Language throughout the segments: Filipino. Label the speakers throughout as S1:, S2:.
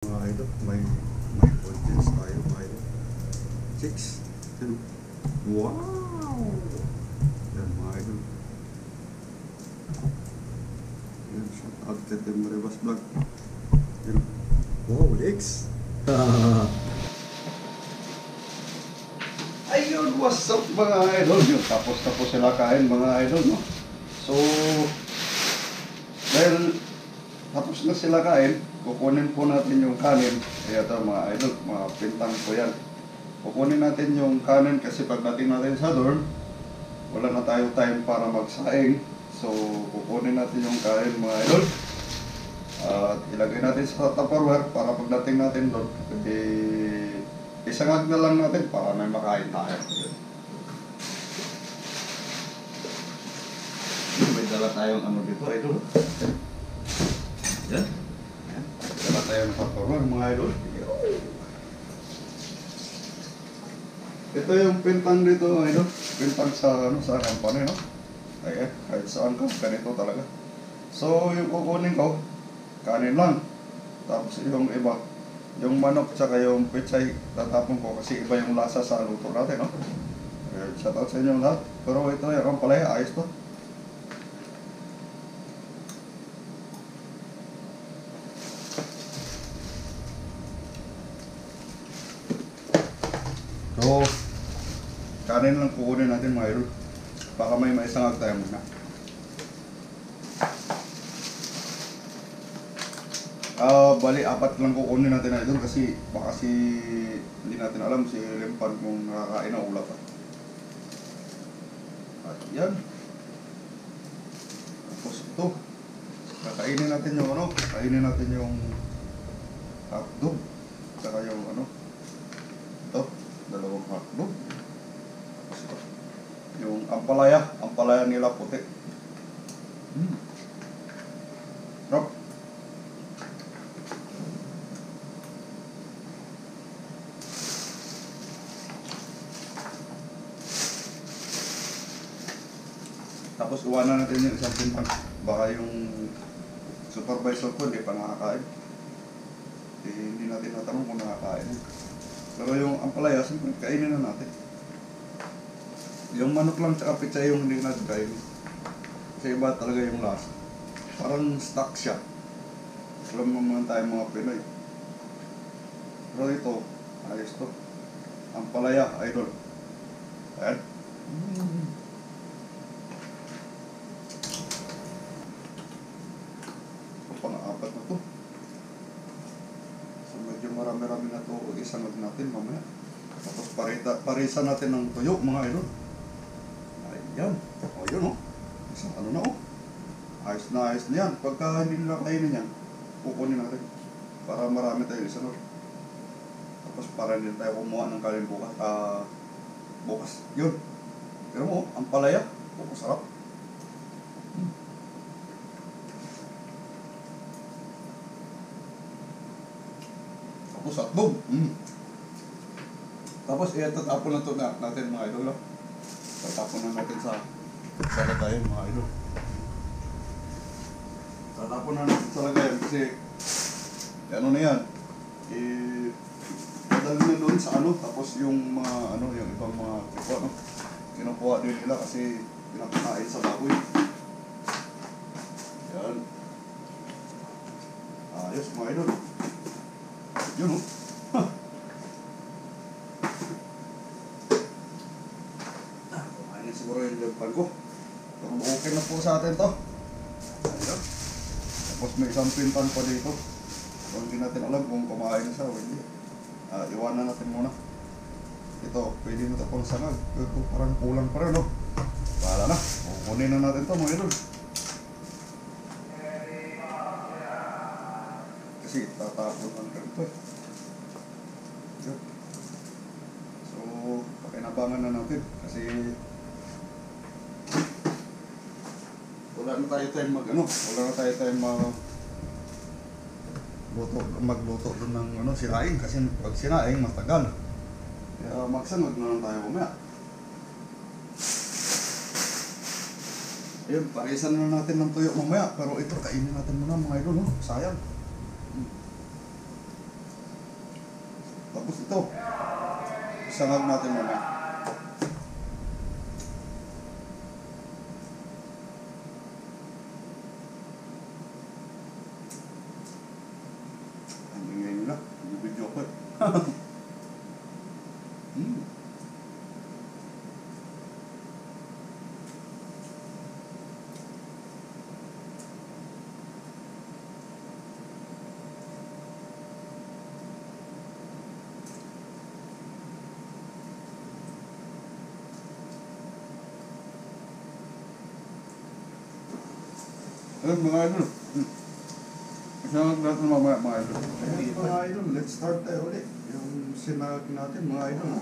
S1: Mga idol, may may audience tayo, mga idol. Chicks. Yan. Wow! Yan, mga idol. Yan, shout out kay Tim Maribas Vlog. Yan. Wow, Lex! Ayun, what's up mga idol? Yun, tapos tapos sila kain mga idol, no? So, dahil tapos na sila kain, kukunin po natin yung kanin. Kaya ito mga idol, mga pintang po yan. Kukunin natin yung kanin kasi pagdating natin sa dorm, wala na tayo time para magsaing. So, kukunin natin yung kanin mga idol. At ilagay natin sa Tupperware para pagdating natin doon, eh, isangag na lang natin para may makain tayo. May dala tayong ano dito, idol. Yan. Yan. Dala tayo ng Tupperware, mga idol. Ito yung pintang dito, idol. Pintang sa, ano, sa company, no? Ayan, kahit saan ka, ganito talaga. So, yung kukunin ko, kanin lang. Tapos yung iba, yung manok tsaka yung pechay, tatapon ko kasi iba yung lasa sa luto natin, no? Shout out sa inyo lahat. Pero ito, yung palaya, ayos to. So, kanin lang kukunin natin mga idol. Baka may maisangag tayo muna. Ah, bali apat lang kukunin natin na kasi baka si hindi natin alam si Lempan kung nakakain na ulap. At yan. Tapos ito. Kakainin natin yung ano, kainin natin yung hotdog. Saka yung ano, dalawang hotdog. Tapos ito, yung ampalaya, ampalaya nila puti. Hmm. Sarap. Tapos iwanan natin yung isang pintang. Baka yung supervisor ko hindi pa nakakain. Eh, hindi natin natanong kung nakakain. Pero yung ampalaya, siyempre kainin na natin. Yung manok lang tsaka pizza yung hindi natin kainin. Kasi iba talaga yung lasa. Parang stuck siya. Alam naman tayo mga Pinoy. Pero ito, ayos to. Ampalaya, idol. Ayan. pang-apat na to. So marami-rami na to isangag natin mamaya. Tapos parita, parisa natin ng tuyo mga idol. Ayan. O yun o. Isang ano na o. Ayos na ayos na yan. Pagka hindi nila kainin yan, kukunin natin. Para marami tayo isa no. Tapos para hindi tayo kumuha ng kanin bukas. Ah, bukas. Yun. Pero mo, ang palaya. Sarap. Tapos hotdog. Mm. Tapos eh, tatapon na to na, natin mga idol. No? Tatapon na natin sa sa lagayan mga idol. Tatapon na natin sa lagayan kasi eh, ano na yan. Eh, dadalhin na doon sa ano. Tapos yung mga ano, yung ibang mga tipo ano. Kinukuha din nila kasi pinapakain sa baboy. Yan. Ayos mga idol. Oh. Ha. Ah, kumain na siguro yung lagpan ko. Okay na po sa atin to. Ayun. Tapos may isang pintan pa dito. So, hindi natin alam kung kumain na siya o hindi. Ah, iwanan natin muna. Ito, pwede na ito pang sangag. Ito parang kulang pa rin, no? Bahala na. Kukunin na natin to mga idol. Kasi tatapon lang ganito eh. Yun. So, natin kasi wala na tayo time mag ano, wala na tayo time mag luto, magluto doon ng ano, sinaing kasi pag sinaing matagal. Kaya magsangag na lang tayo kumaya. Ayun, parisan na natin ng tuyo mamaya pero ito kainin natin muna mga idol, no? sayang. Tapos ito. Isangag natin mamaya. Ang ingay nila. Video ko eh. Hmm. Ayun mga idol. Hmm. Isang natin mamaya mga idol. Ayun mga idol, let's start tayo ulit. Yung sinag natin mga idol.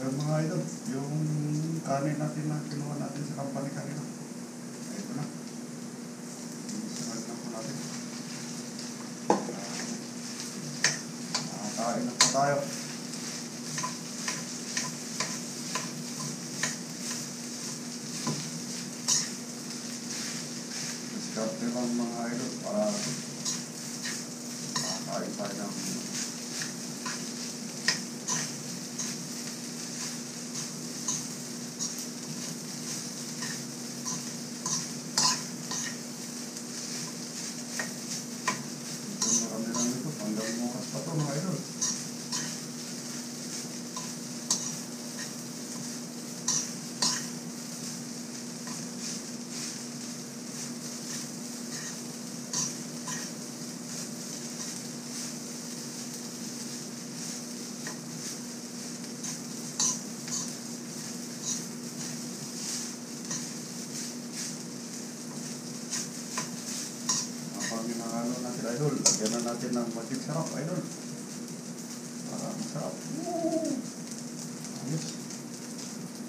S1: Ayun mga idol, yung kanin natin na kinuha natin sa company kanina. Ito na. Sarap na po natin. Ah, kain na po tayo. Diskarte lang mga idol para makakain tayo ng Medyo marami lang ito. Hanggang bukas pa to mga idol. Kapag ginangano natin idol, lagyan na natin ng magic sarap idol. Para masarap. Ayos.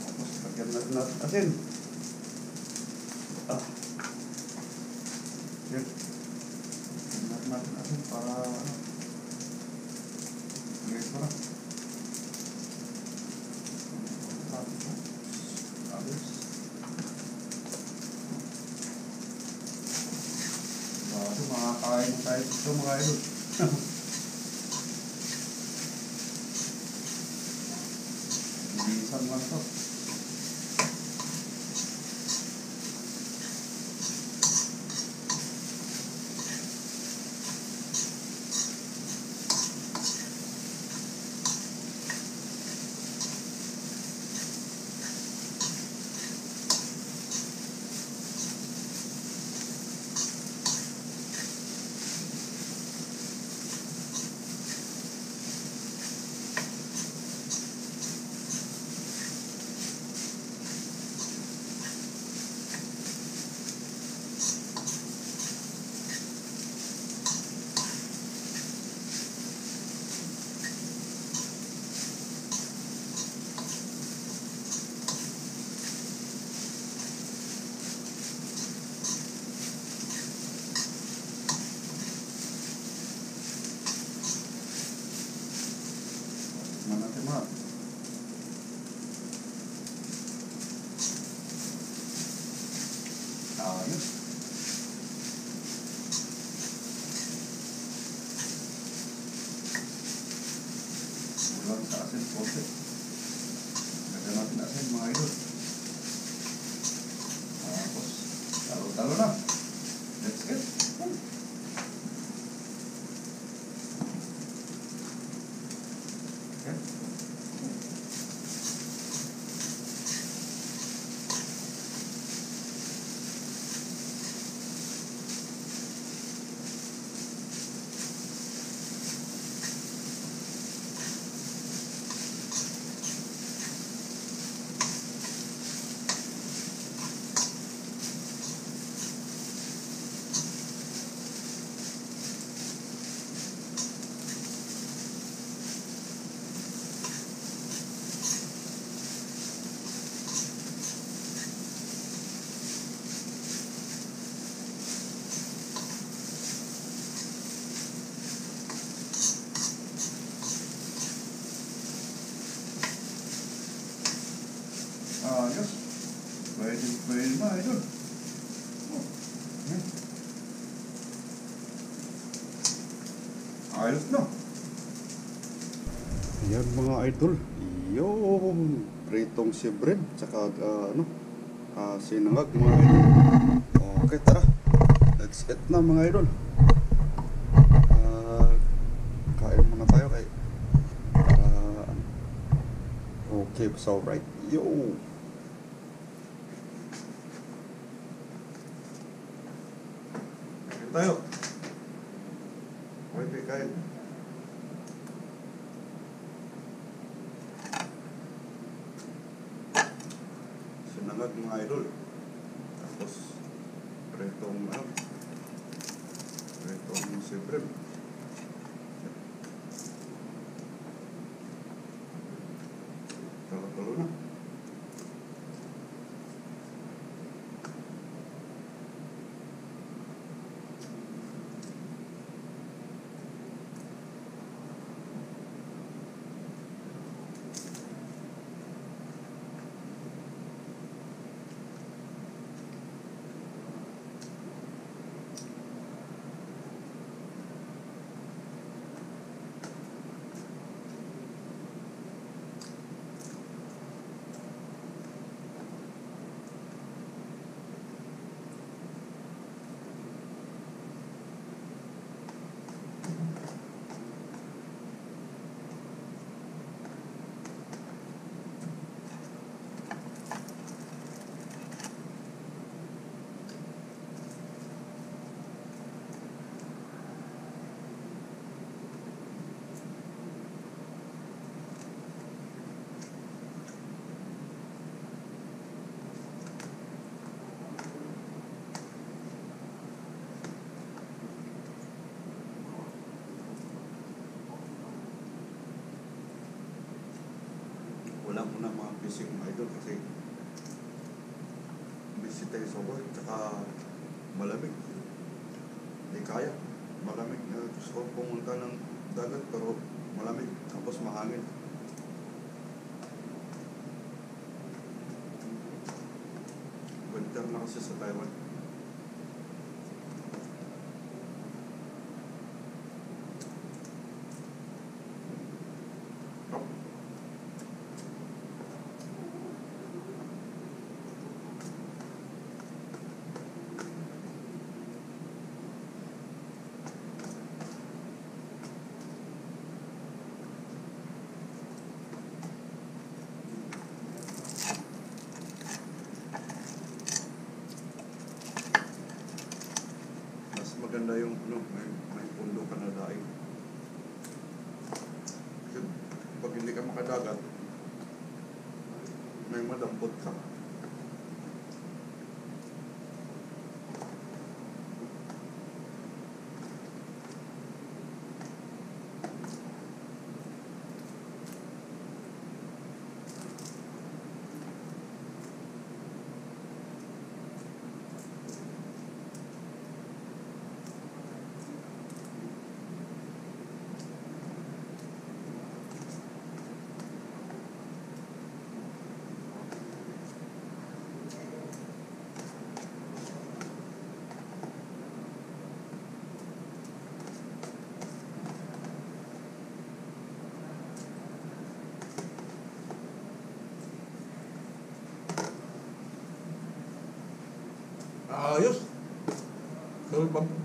S1: Tapos lagyan natin natin asin. Ah. Yun. Lagyan natin natin asin para ano. Ayos para. Ayos. Bago makakain tayo dito mga idol. Bilisan lang to. Tikman natin mga. Ayos. Kulang sa asin konti. Lagyan natin asin mga idol. Tapos, talo na. Let's get. Okay. Ayos. Pwede, na, idol. Hmm. Ayos na. Ayan mga idol. Yung pritong si bread, tsaka ah, ano, uh, sinangag mga idol. Okay, tara. Let's eat na mga idol. Ah, kain muna tayo kay ano. Okay, so right. Yo. Kain tayo. Pwede kain. Sinangag mga idol. Tapos, pretong ano, pretong siyempre. Talo-talo na. wala mo na mga idol kasi busy tayo sa work tsaka malamig. Hindi kaya. Malamig na gusto ko pumunta ng dagat pero malamig tapos mahangin. Winter na kasi sa Taiwan Oh. Mas maganda yung ano, may, may pundo ka na daing. Kasi pag hindi ka makadagat, may madampot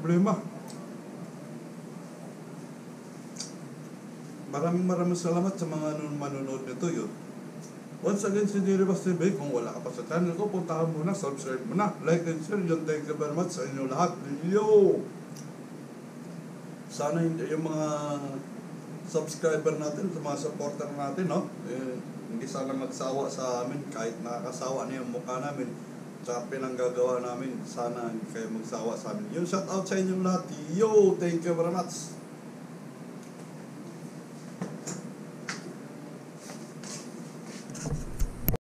S2: problema. Maraming maraming salamat sa mga manonood nito yun. Once again, si Diribas TV, kung wala ka pa sa channel ko, puntahan mo na, subscribe mo na, like and share yun. Thank you very much sa inyo lahat. Yo! Sana hindi yung mga subscriber natin, sa mga supporter natin, no? Eh, hindi sana magsawa sa amin kahit nakakasawa na yung mukha namin sa pinanggagawa namin. Sana hindi kayo magsawa sa amin. Yung shout out sa inyong lahat. Yo! Thank you very much.